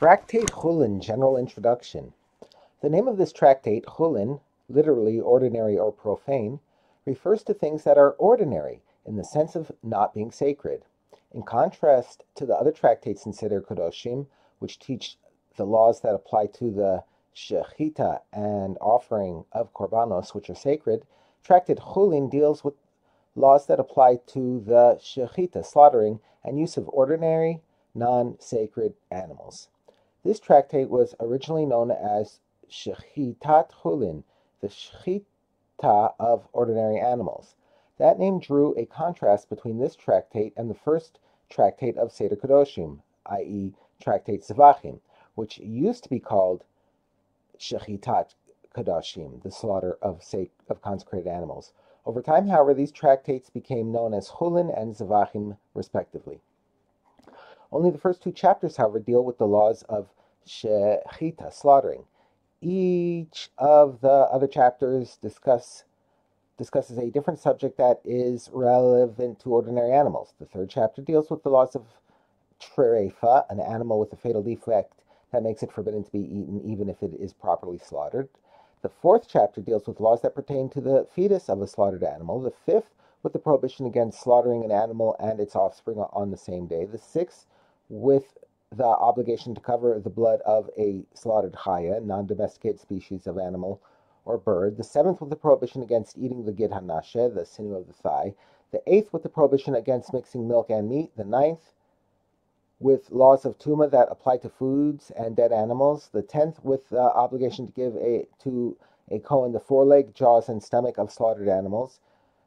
Tractate Chullin General Introduction. The name of this tractate, Chullin, literally ordinary or profane, refers to things that are ordinary in the sense of not being sacred. In contrast to the other tractates in Seder Kodoshim, which teach the laws that apply to the Shechita and offering of Korbanos, which are sacred, Tractate Chullin deals with laws that apply to the Shechita, slaughtering, and use of ordinary, non sacred animals. This tractate was originally known as Shechitat Chullin, the Shechita of ordinary animals. That name drew a contrast between this tractate and the first tractate of Seder Kedoshim, i.e., Tractate Zevachim, which used to be called Shechitat Kedoshim, the slaughter of, of consecrated animals. Over time, however, these tractates became known as Hulin and Zevachim, respectively. Only the first two chapters, however, deal with the laws of shechita, slaughtering. Each of the other chapters discuss discusses a different subject that is relevant to ordinary animals. The third chapter deals with the laws of tereifah, an animal with a fatal defect that makes it forbidden to be eaten even if it is properly slaughtered. The fourth chapter deals with laws that pertain to the fetus of a slaughtered animal. The fifth with the prohibition against slaughtering an animal and its offspring on the same day. The sixth with the obligation to cover the blood of a slaughtered chaya, non-domesticated species of animal or bird. The seventh with the prohibition against eating the gid hanashe, the sinew of the thigh. The eighth with the prohibition against mixing milk and meat. The ninth with laws of tuma that apply to foods and dead animals. The tenth with the obligation to give a to a kohen the foreleg, jaws, and stomach of slaughtered animals.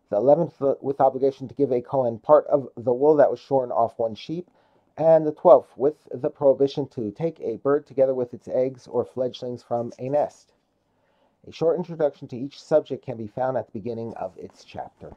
The eleventh with obligation to give a kohen part of the wool that was shorn off one sheep and the twelfth, with the prohibition to take a bird together with its eggs or fledglings from a nest. A short introduction to each subject can be found at the beginning of its chapter.